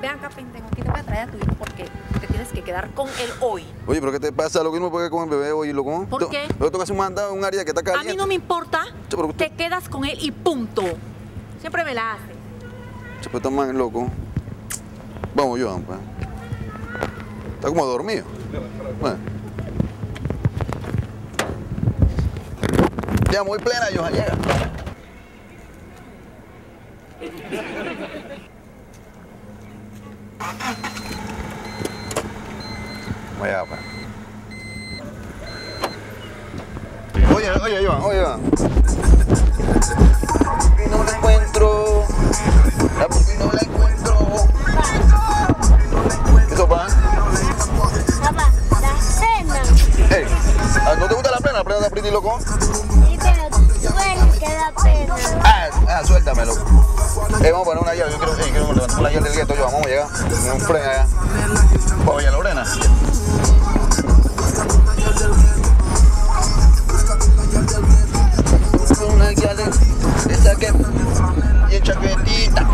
Ven acá, pendejo, aquí te voy a traer a tu hijo porque te tienes que quedar con él hoy. Oye, pero ¿qué te pasa? Lo mismo puede con el bebé hoy, loco. ¿Por qué? Yo tengo que hacer un mandado un área que está A caliente. mí no me importa, Che, pero usted- te quedas con él y punto. Siempre me la hace. Che, pero está más loco. Vamos, Johan, pues. Está como dormido. Bueno. Ya, muy plena, Johan, llega. Vaya, pues. Oye, oye, Johan, oye. Y no la encuentro. Ya, ¿por qué no la encuentro? ¿Qué sopa? Papá, la cena. Ah, ¿no te gusta la plena? La plena de Pretty Loco. Sí, pero duele que da pena. Ah, ah, suéltame, loco. Eh, vamos a poner una llave. Yo quiero, gueto. Yo, vamos a llegar. Un freno allá. Vamos allá, Lorena. Una esa que bien chaquetita.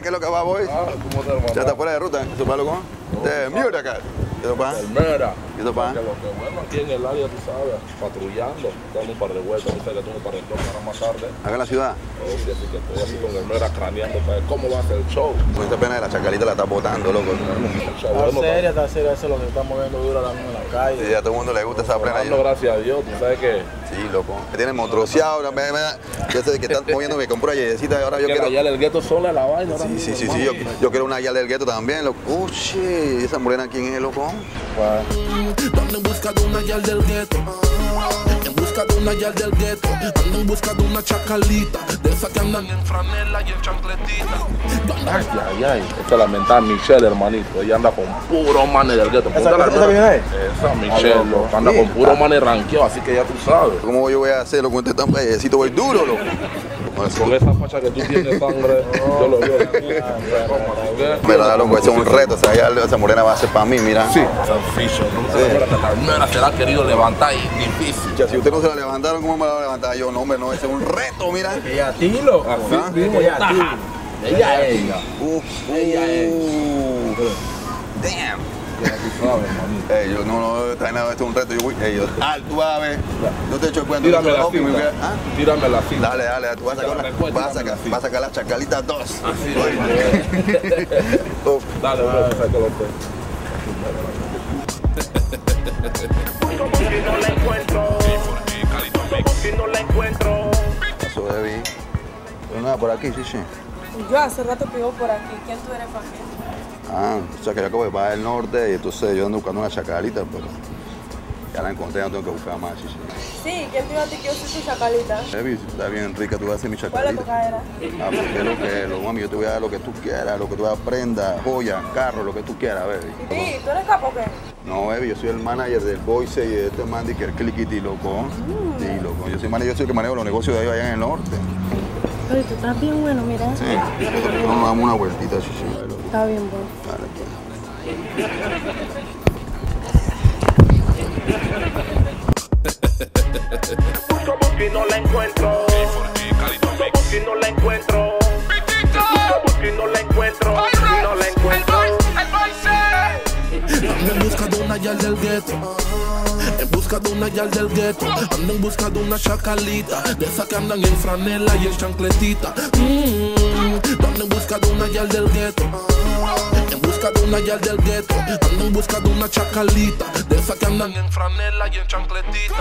¿Qué es lo que va, boy? Ah, ¿cómo te hermano? Ya está fuera de ruta. ¿Qué sopa, loco? De mierda acá. ¿Qué sopa? Palmera. ¿Qué sopa? Que lo que bueno aquí en el área, tú sabes, patrullando, dando un par de vueltas, sé que tú me para ahora más tarde. Acá en la ciudad. Oye, así que estoy así con el mera craneando para ver cómo va a ser el show. Esta pena de la chacalita la está botando, loco. Está seria, está seria, eso es lo que está moviendo duro ahora mismo en la Sí, calle. a todo el mundo le gusta esa plena. Gracias a Dios, tú sabes que, Sí, loco. Me tiene motroceado. Me, me, me, yo sé que están moviendo, me compró una yeyecita y ahora yo quiero. allá en el gueto sola la vaina. ahora Sí, sí, sí, sí. Yo, yo quiero una yal del gueto también, loco. Oh, shit. ¿Esa morena quién es, loco? Ando en busca de una yal del gueto. En busca de una yal del gueto. Ando en busca de una chacalita. De esas que andan en franela y en chancletita. Ay, ay, ay. Esta es la mental Michelle, hermanito. Ella anda con puro manes del gueto. ¿Esa- Póntala, esa viene ahí? Esa Michelle, loco. Anda Sí. con puro manes ranqueado, así que ya tú sabes. ¿Cómo yo voy a hacerlo con este tan payecito? Voy duro, loco. Con esa facha que tú tienes sangre, yo lo veo. Verdad, loco, ese es un reto. Esa, yal- esa morena va a ser para mí, mira. Sí, Fisher, no sé, la palmera se la ha querido levantar y difícil. Ya, si usted no se la levantaron, ¿cómo me la va a levantar yo? No, hombre, no, ese es un reto, mira. Ella a ti, loco. Así mismo, ella a ti. Ella a ella. Uh, yo no, no, está nada, esto es un reto. Yo voy, yo, ah, tú vas a ver. Yo te echo el cuento. Tírame la cinta. ¿Ah? Tírame la cinta. Dale, dale, tú vas a sacar, la- vas a sacar, vas a sacar las chacalitas dos. Uf, Dale, bro, sácalo usted. Eso debí. Pero nada, por aquí, sí, sí. Yo hace rato que vivo por aquí. ¿Quién tú eres, papi? Ah, o sea que yo acabo de bajar del norte y entonces yo ando buscando una chacalita, pero ya la encontré, no tengo que buscar más, sí, sí. Sí, ¿quién te iba a decir que yo soy tu chacalita? Baby, está bien rica, tú vas a hacer mi ¿Cuál es tu chacalita. cadera? Ah, porque es lo que, lo mami, yo te voy a dar lo que tú quieras, lo que tú aprendas, joyas, carro, lo que tú quieras, baby. Sí, ¿tú eres capo qué? No, baby, yo soy el manager del Boise y de este man de que el Clickity, loco. Sí, loco. Yo soy manager, yo soy el que manejo los negocios de ahí allá en el norte. Oye, tú estás bien bueno, mira. Sí. A dar una vueltita, sí, sí. Está bien, bro. Busco, y no la encuentro. Busco, la encuentro. Busco, la encuentro. La encuentro. En busca de una del gueto. En busca de una del gueto. Ando en busca de una chacalita. De esas que andan en franela y en chancletita. Mm, en busca de una yal del gueto. Busca de una yal del gueto. Ando en busca de una chacalita. De esas que andan en franela y en chancletita.